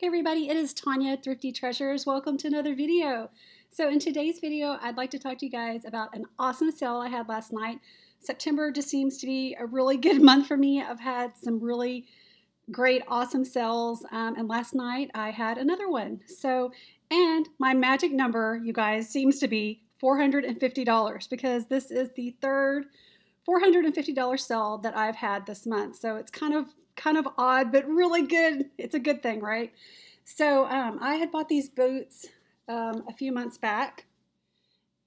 Hey everybody, it is Tonya Thrifty Treasures. Welcome to another video. So in today's video, I'd like to talk to you guys about an awesome sale I had last night. September just seems to be a really good month for me. I've had some really great, awesome sales, um, and last night I had another one. So, and my magic number, you guys, seems to be $450 because this is the third $450 sale that I've had this month. So it's kind of kind of odd, but really good. It's a good thing, right? So um, I had bought these boots um, a few months back.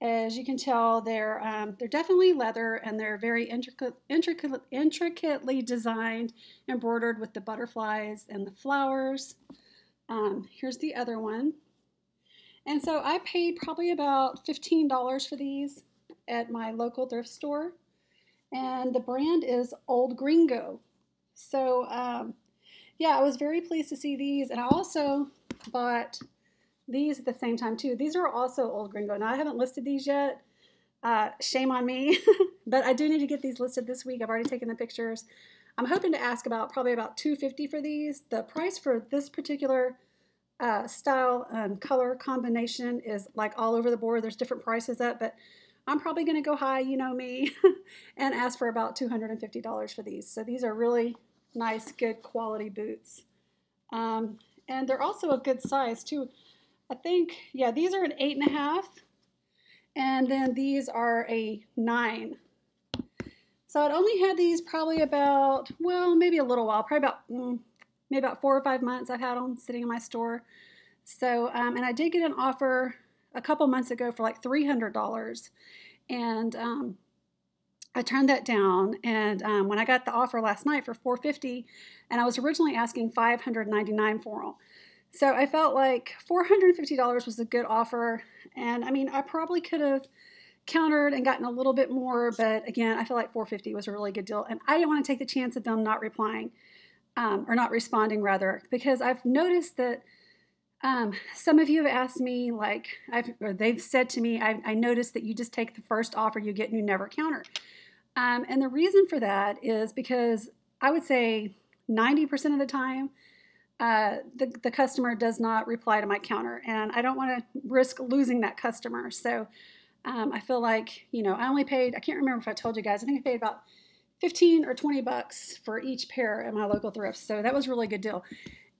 As you can tell, they're um, they're definitely leather and they're very intricate, intricate, intricately designed, embroidered with the butterflies and the flowers. Um, here's the other one. And so I paid probably about $15 for these at my local thrift store. And the brand is Old Gringo. So, um, yeah, I was very pleased to see these. And I also bought these at the same time, too. These are also Old Gringo. Now, I haven't listed these yet. Uh, shame on me. but I do need to get these listed this week. I've already taken the pictures. I'm hoping to ask about probably about 250 for these. The price for this particular uh, style and color combination is like all over the board. There's different prices up, but I'm probably going to go high, you know me, and ask for about $250 for these. So these are really nice, good quality boots. Um, and they're also a good size too. I think, yeah, these are an eight and a half, and then these are a nine. So I'd only had these probably about, well, maybe a little while, probably about, mm, maybe about four or five months I've had them sitting in my store. So, um, and I did get an offer a couple months ago for like $300. And um, I turned that down. And um, when I got the offer last night for 450 and I was originally asking 599 for them. So I felt like $450 was a good offer. And I mean, I probably could have countered and gotten a little bit more, but again, I feel like 450 was a really good deal. And I didn't want to take the chance of them not replying um, or not responding rather, because I've noticed that um, some of you have asked me, like, I've, or they've said to me, I, I noticed that you just take the first offer you get and you never counter. Um, and the reason for that is because I would say 90% of the time, uh, the, the customer does not reply to my counter. And I don't want to risk losing that customer. So um, I feel like, you know, I only paid, I can't remember if I told you guys, I think I paid about 15 or 20 bucks for each pair at my local thrift. So that was a really good deal.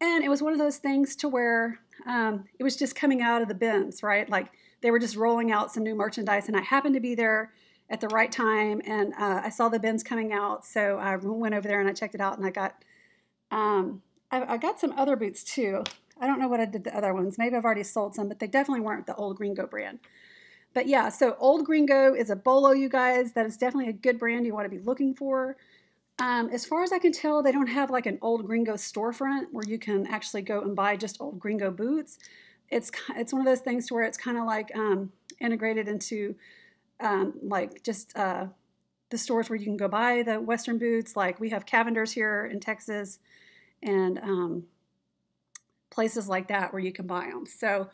And it was one of those things to where um, it was just coming out of the bins, right? Like they were just rolling out some new merchandise, and I happened to be there at the right time, and uh, I saw the bins coming out, so I went over there and I checked it out, and I got um, I, I, got some other boots too. I don't know what I did the other ones. Maybe I've already sold some, but they definitely weren't the Old Gringo brand. But yeah, so Old Gringo is a bolo, you guys. That is definitely a good brand you want to be looking for. Um, as far as I can tell, they don't have like an old Gringo storefront where you can actually go and buy just old Gringo boots. It's it's one of those things to where it's kind of like um, integrated into um, like just uh, the stores where you can go buy the Western boots. Like we have Cavender's here in Texas, and um, places like that where you can buy them. So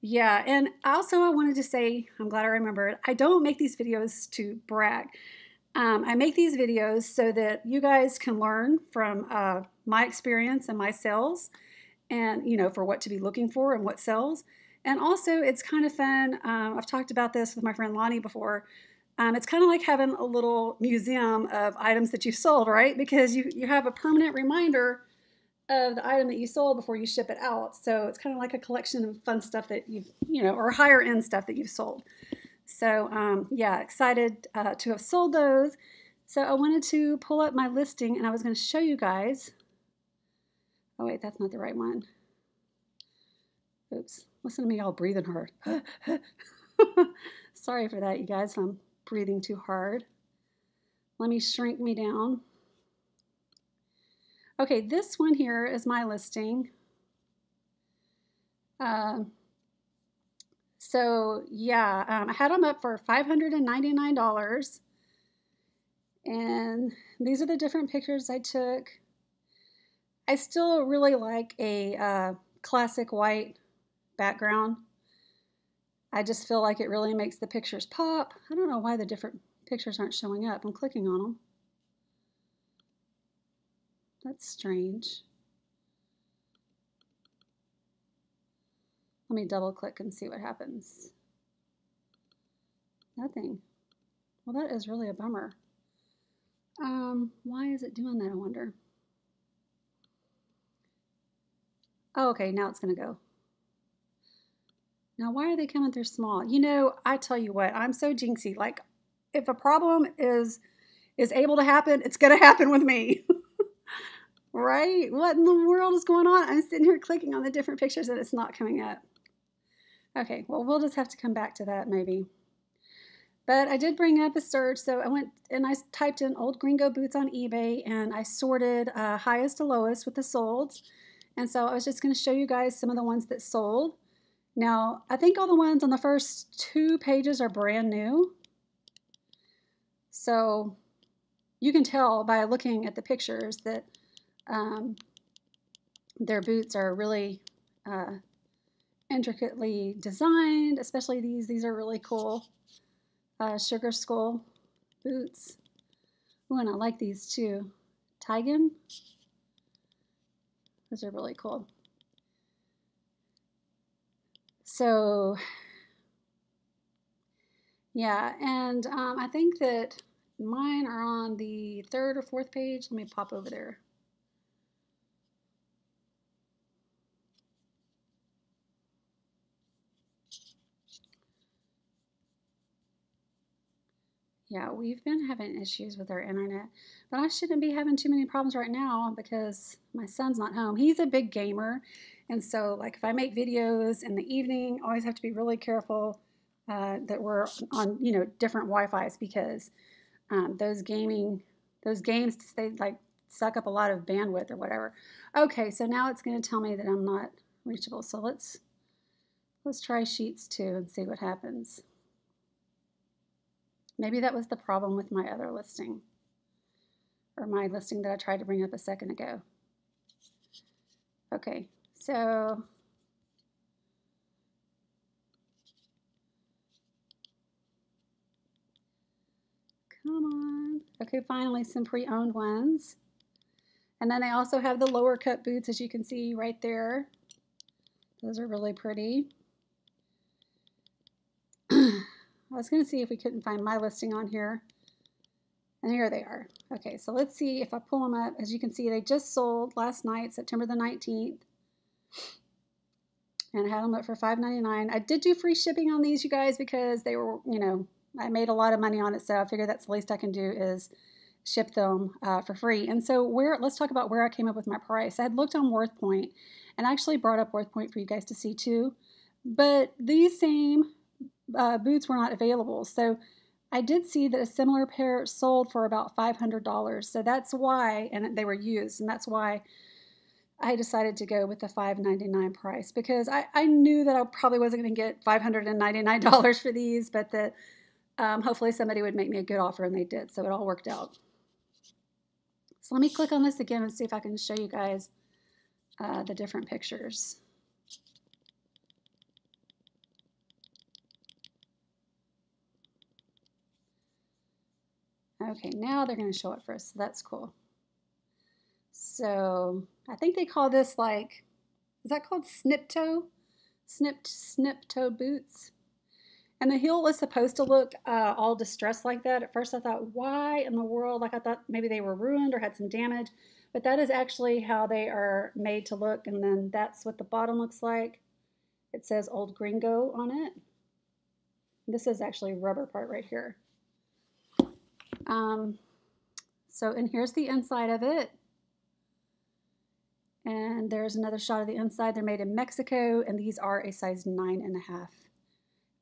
yeah, and also I wanted to say, I'm glad I remembered. I don't make these videos to brag. Um, I make these videos so that you guys can learn from uh, my experience and my sales and, you know, for what to be looking for and what sells. And also, it's kind of fun. Um, I've talked about this with my friend Lonnie before. Um, it's kind of like having a little museum of items that you've sold, right? Because you, you have a permanent reminder of the item that you sold before you ship it out. So it's kind of like a collection of fun stuff that you've, you know, or higher end stuff that you've sold. So um, yeah, excited uh, to have sold those. So I wanted to pull up my listing and I was going to show you guys. Oh wait, that's not the right one. Oops, listen to me all breathing hard. Sorry for that, you guys, I'm breathing too hard. Let me shrink me down. Okay, this one here is my listing. Uh, so yeah, um, I had them up for $599. And these are the different pictures I took. I still really like a uh, classic white background. I just feel like it really makes the pictures pop. I don't know why the different pictures aren't showing up. I'm clicking on them. That's strange. Let me double click and see what happens. Nothing. Well, that is really a bummer. Um, why is it doing that, I wonder? Oh, okay, now it's going to go. Now, why are they coming through small? You know, I tell you what, I'm so jinxy. Like, if a problem is is able to happen, it's going to happen with me. right? What in the world is going on? I'm sitting here clicking on the different pictures and it's not coming up. Okay, well, we'll just have to come back to that maybe. But I did bring up a search, so I went and I typed in old gringo boots on eBay and I sorted uh, highest to lowest with the solds. And so I was just going to show you guys some of the ones that sold. Now, I think all the ones on the first two pages are brand new. So you can tell by looking at the pictures that um, their boots are really uh, intricately designed, especially these. These are really cool uh, Sugar Skull boots. Oh, and I like these too. Tigan. Those are really cool. So, yeah, and um, I think that mine are on the third or fourth page. Let me pop over there. Yeah, we've been having issues with our internet, but I shouldn't be having too many problems right now because my son's not home. He's a big gamer, and so like if I make videos in the evening, I always have to be really careful uh, that we're on you know different Wi-Fi's because um, those gaming those games they like suck up a lot of bandwidth or whatever. Okay, so now it's going to tell me that I'm not reachable. So let's let's try sheets two and see what happens. Maybe that was the problem with my other listing or my listing that I tried to bring up a second ago. Okay, so come on. Okay, finally some pre-owned ones. And then I also have the lower cut boots, as you can see right there. Those are really pretty. I was going to see if we couldn't find my listing on here. And here they are. Okay, so let's see if I pull them up. As you can see, they just sold last night, September the 19th. And I had them up for $5.99. I did do free shipping on these, you guys, because they were, you know, I made a lot of money on it. So I figured that's the least I can do is ship them uh, for free. And so where, let's talk about where I came up with my price. I had looked on WorthPoint and actually brought up WorthPoint for you guys to see too. But these same uh, boots were not available. So I did see that a similar pair sold for about $500. So that's why, and they were used, and that's why I decided to go with the $5.99 price because I, I knew that I probably wasn't going to get $599 for these, but that um, hopefully somebody would make me a good offer, and they did. So it all worked out. So let me click on this again and see if I can show you guys uh, the different pictures. Okay, now they're going to show it for us, so that's cool. So I think they call this like, is that called snip toe? Snipped snip toe boots. And the heel is supposed to look uh, all distressed like that. At first I thought, why in the world? Like I thought maybe they were ruined or had some damage. But that is actually how they are made to look. And then that's what the bottom looks like. It says Old Gringo on it. This is actually rubber part right here. Um, so, and here's the inside of it. And there's another shot of the inside. They're made in Mexico, and these are a size nine and a half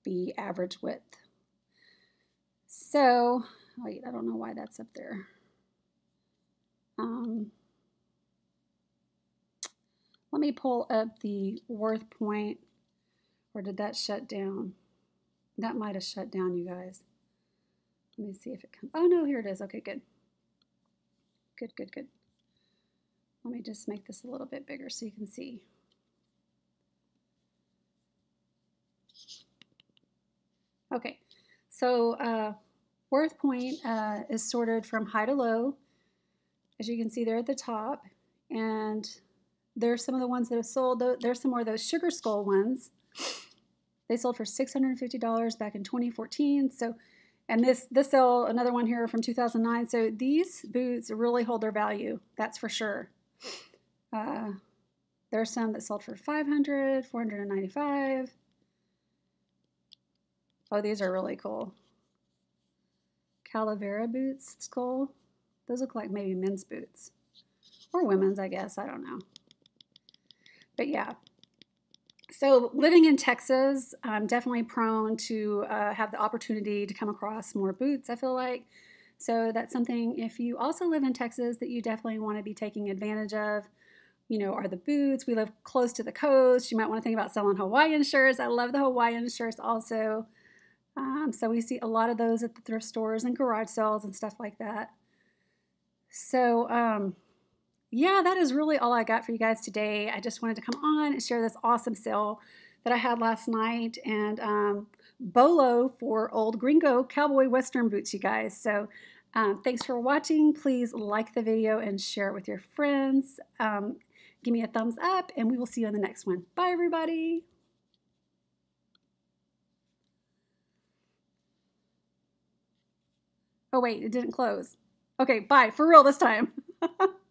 B average width. So, wait, I don't know why that's up there. Um, let me pull up the WorthPoint, or did that shut down? That might have shut down, you guys. Let me see if it comes. Oh, no, here it is. Okay, good. Good, good, good. Let me just make this a little bit bigger so you can see. Okay, so uh, WorthPoint uh, is sorted from high to low, as you can see there at the top. And there's some of the ones that have sold. There's some more of those sugar skull ones. They sold for $650 back in 2014. So, and this this sale, another one here from 2009. So these boots really hold their value. That's for sure. Uh, there's some that sold for 500, 495. Oh, these are really cool. Calavera boots, it's cool. Those look like maybe men's boots. Or women's, I guess. I don't know. But yeah. So living in Texas, I'm definitely prone to uh, have the opportunity to come across more boots, I feel like. So that's something, if you also live in Texas, that you definitely want to be taking advantage of. You know, are the boots. We live close to the coast. You might want to think about selling Hawaiian shirts. I love the Hawaiian shirts also. Um, so we see a lot of those at the thrift stores and garage sales and stuff like that. So, um, yeah, that is really all I got for you guys today. I just wanted to come on and share this awesome sale that I had last night and um, Bolo for old gringo cowboy western boots, you guys. So, um, thanks for watching. Please like the video and share it with your friends. Um, give me a thumbs up, and we will see you in the next one. Bye, everybody. Oh, wait, it didn't close. Okay, bye. For real this time.